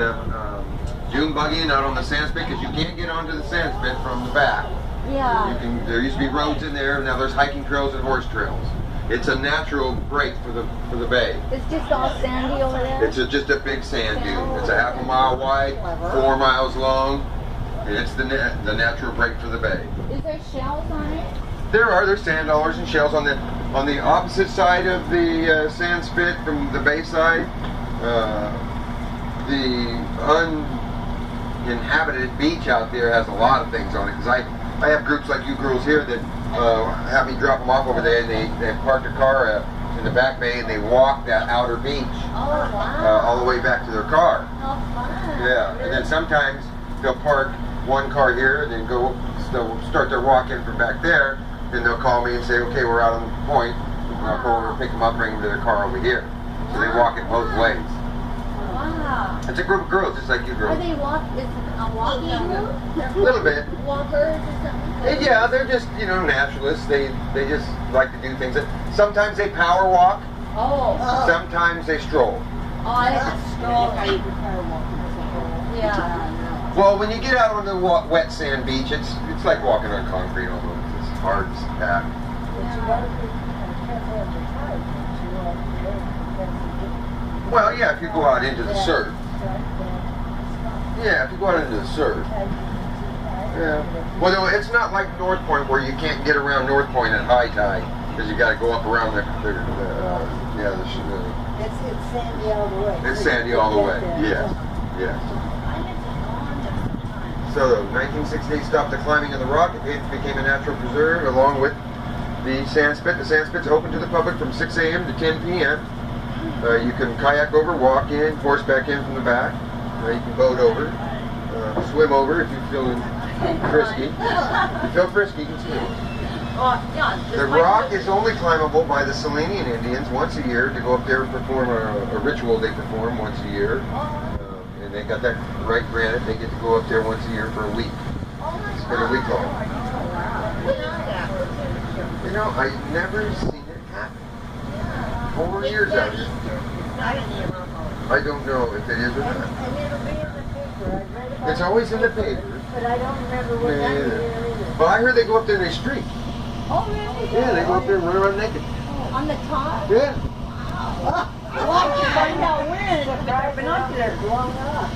um, dune buggying out on the sand spit because you can't get onto the sand spit from the back. Yeah. You can. There used to be roads in there. Now there's hiking trails and horse trails. It's a natural break for the for the bay. It's just all sandy over there. It's a, just a big sand dune. It's a half a mile wide, four miles long, it's the na- the natural break for the bay. Is there shells on it? There are there's sand dollars and shells on the on the opposite side of the uh, sand spit from the bay side. Uh, the uninhabited beach out there has a lot of things on it because I I have groups like you girls here that uh, have me drop them off over there and they they park their car uh, in the back bay and they walk that outer beach Oh uh, all the way back to their car. How fun. Yeah, and then sometimes they'll park one car here and then go, they'll start their walk in from back there. Then they'll call me and say, okay, we're out on the point. And I'll go over pick them up, bring them to their car over here. So they walk it both ways. Wow. It's a group of girls, just like you girls. Are they walk? Is a walking group? A little bit. Walkers or something? And yeah, they're just, you know, naturalists. They they just like to do things. That, sometimes they power walk, Oh. Oh. sometimes they stroll. Oh, I have to stroll. I even power walk. Yeah. Well, when you get out on the wa- wet sand beach, it's it's like walking on concrete almost. It's hard as that. Well, yeah, if you go out into the surf. Yeah, if you go out into the surf. Yeah. Well, no, it's not like North Point where you can't get around North Point at high tide because you got to go up around the, the, the uh, yeah, the, the, It's, it's sandy all the way. it's sandy all the way. Yes, yes. So, 1968 stopped the climbing of the rock. It became a natural preserve along with the sand spit. The sand spit's open to the public from 6 a.m. to 10 p.m. Uh, you can kayak over, walk in, horseback in from the back. Uh, you can boat over, uh, swim over if you're feeling frisky. If you feel frisky, you can swim. Oh. The rock is only climbable by the Salinan Indians once a year to go up there and perform a, a ritual they perform once a year. Um, and they got that right granted. They get to go up there once a year for a week. Spend a week long. You know, I've never seen it happen. Four years out here. I don't know if it is or not. It'll be in the paper. I read about It's always in the in paper, paper. But I don't remember what Me that either. year. But I heard they go up there and they streak. Oh, really? Yeah, they go up there and run around naked. On the top? Yeah. Wow. Well, you find out when, if the binoculars blown up.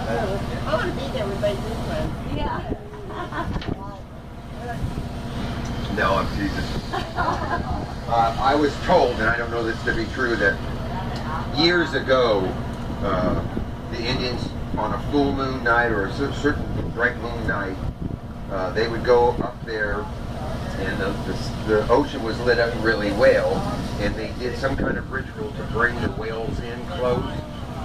I want to be there with my this one. Yeah. No, I'm teasing. Uh, I was told, and I don't know this to be true, that years ago, uh, the Indians on a full moon night or a certain bright moon night, uh, they would go up there, and the, the, the ocean was lit up really well, and they did some kind of ritual to bring the whales in close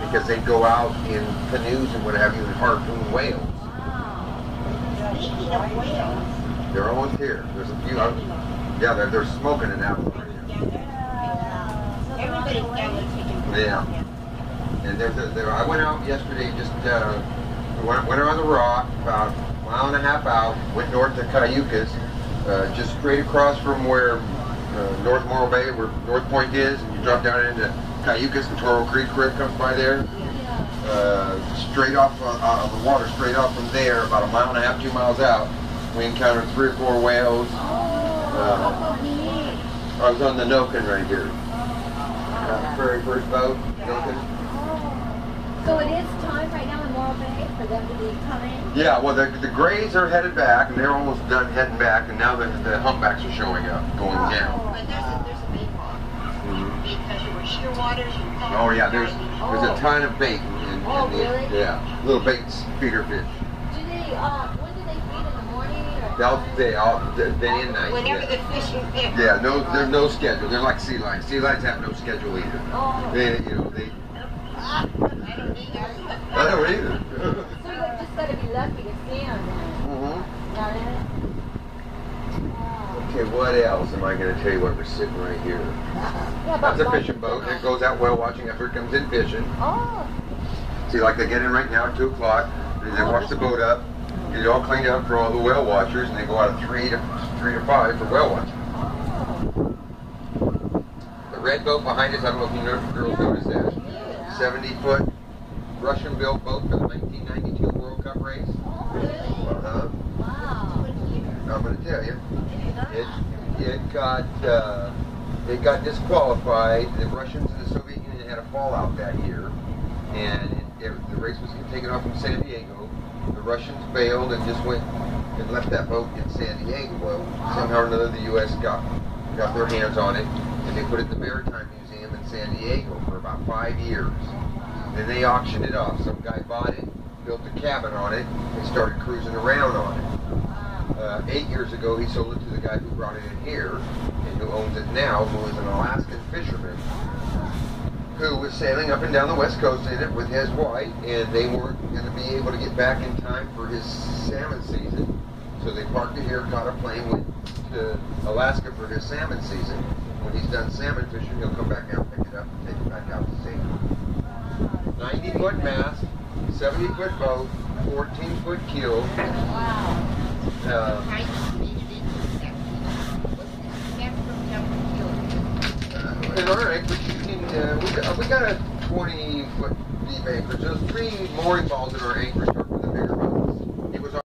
because they'd go out in canoes and what have you and harpoon whales. Speaking of whales, They're almost here. There's a few. Yeah, they're, they're smoking it out. Yeah. And there's a, there, I went out yesterday, just uh, went, went around the rock, about a mile and a half out, went north to Cayucos, uh, just straight across from where uh, North Morro Bay, where North Point is, and you drop down into Cayucos, and Toro Creek it comes by there. Uh, straight off uh, of the water, straight off from there, about a mile and a half, two miles out, we encountered three or four whales. Uh, I was on the Noken right here. Uh, very first boat, Noken. So it is time right now in Morro Bay for them to be coming? Yeah, well, the, the grays are headed back, and they're almost done heading back, and now the, the humpbacks are showing up, going down. But there's a, there's a big one. Because there were shearwaters. and Oh yeah, there's there's a ton of bait. In, in Oh, the, really? Yeah, little baits, feeder fish. Do they, uh, when do they feed in the morning or? They'll they all day and night. Whenever Yeah. the fishing there. yeah, no, there's no schedule. They're like sea lions. Sea lions have no schedule either. Oh. They, you know, they. I don't either. I don't either. So you just gotta be lucky to see them then. hmm Not really? Wow. Okay, what else am I going to tell you while we're sitting right here? Yeah, That's a fishing boat. It goes out whale watching after it comes in fishing. Oh, See, like they get in right now at 2 o'clock, and they wash the boat up, get it all cleaned up for all the whale watchers, and they go out of 3 to 3 to 5 for whale watching. The red boat behind us, I don't know if you girls noticed that. 70 foot Russian-built boat for the 1992 World Cup race. Uh-huh. I'm going to tell you. It it got uh, it got disqualified. The Russians and the Soviet Union had a fallout that year, and it, it, the race was taken off from San Diego. The Russians bailed and just went and left that boat in San Diego. Somehow or another, the U.S. got got their hands on it, and they put it in the Maritime Museum in San Diego for about five years. Then they auctioned it off. Some guy bought it, built a cabin on it, and started cruising around on it uh, eight years ago, he sold it to the guy who brought it in here and who owns it now, who is an Alaskan fisherman who was sailing up and down the west coast in it with his wife, and they weren't going to be able to get back in time for his salmon season. So they parked it here, caught a plane, went to Alaska for his salmon season. When he's done salmon fishing, he'll come back down, pick it up, and take it back out to sea. 90 foot mast, 70 foot boat, 14 foot keel. Wow. Uh, in our anchorage, you can, uh, we, got, a 20 foot deep anchorage. There's three mooring balls in our anchorage